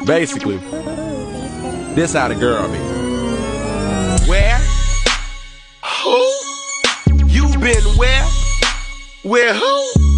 Basically, this how the girl be. Where? Who? You been where? Where who?